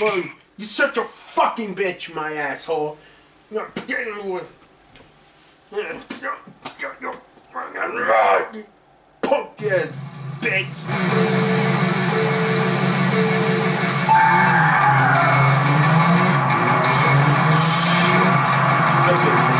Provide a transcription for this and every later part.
you. You're such a fucking bitch, my asshole. Punk ass bitch. That's it.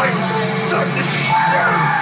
I'm son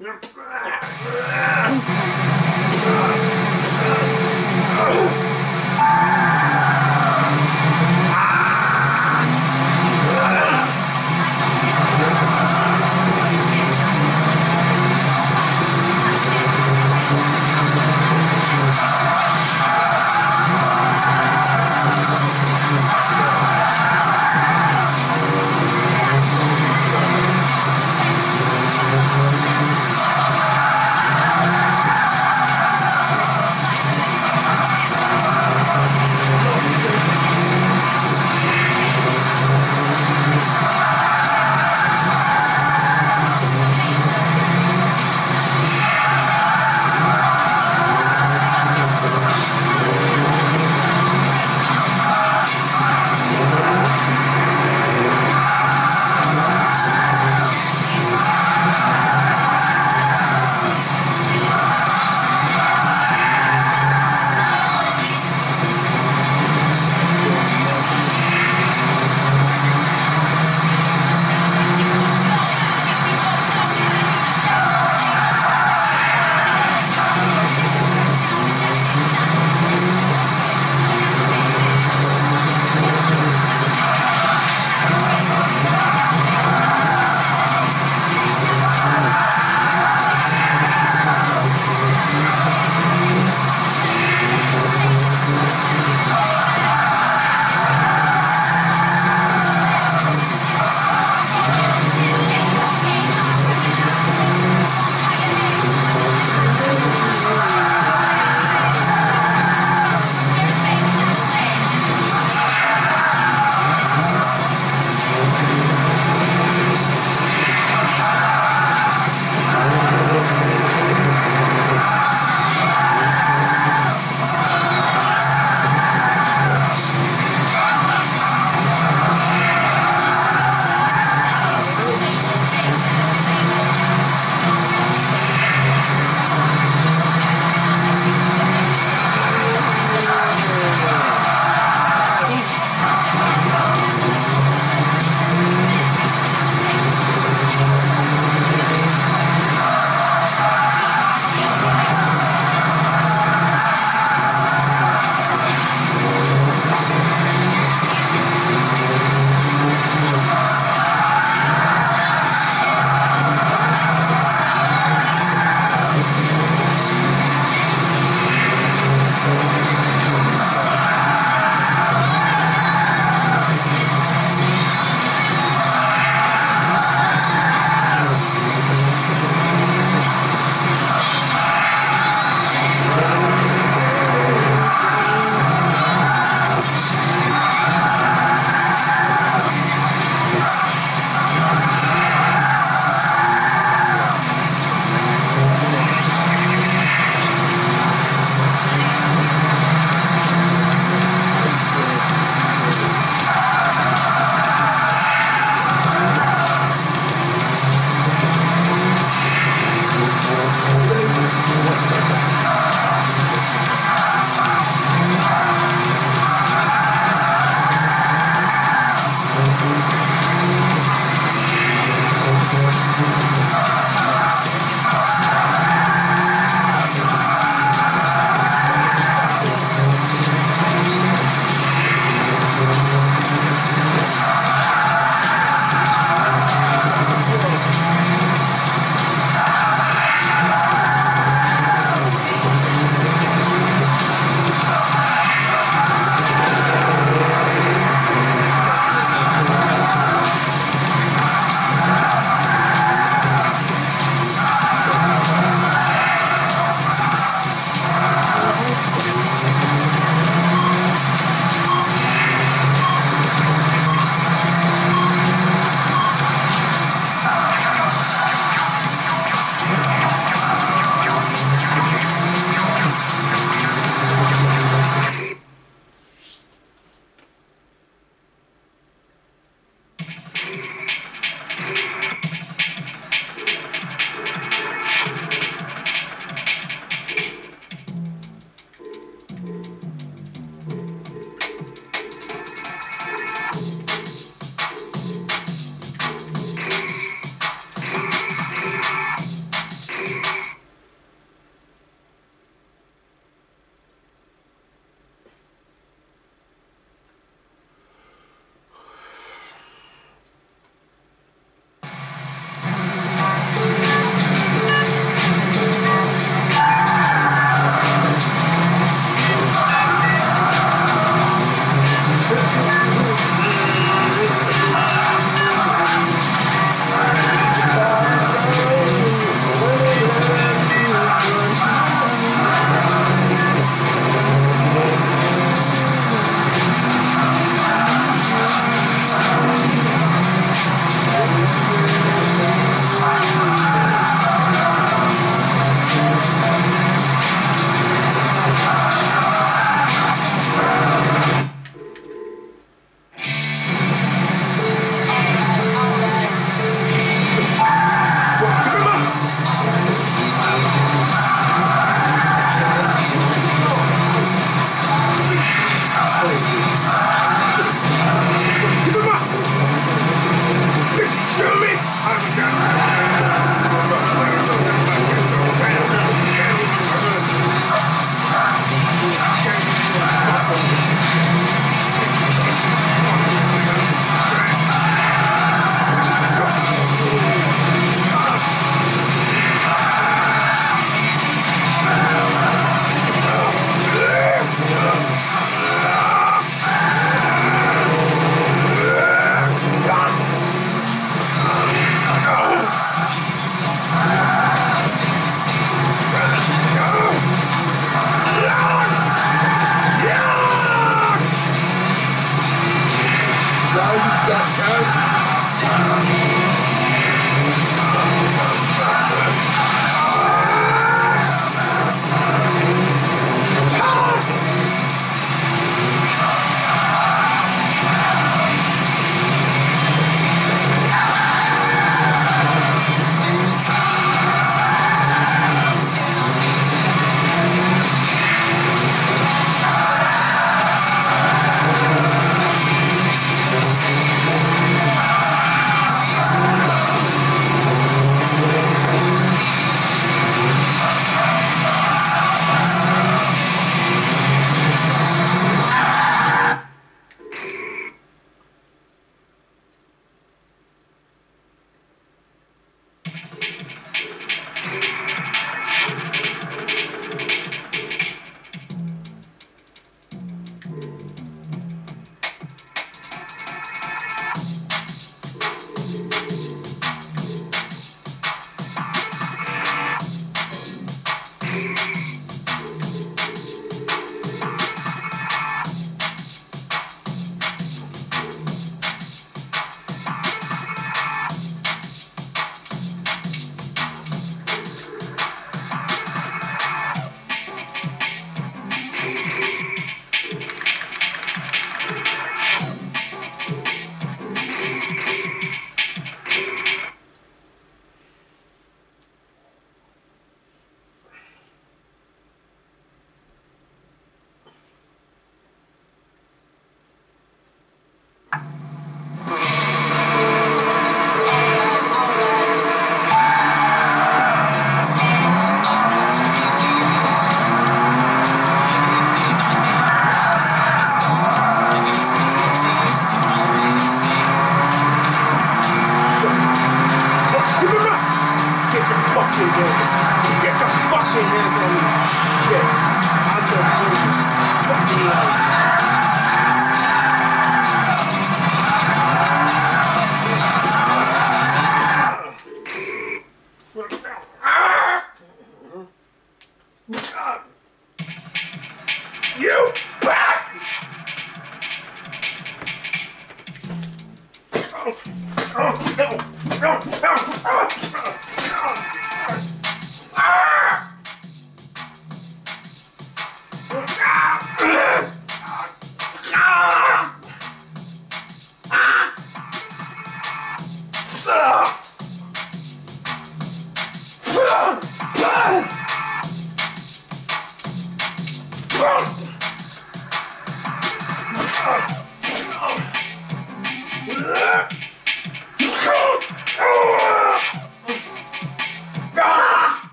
Yeah.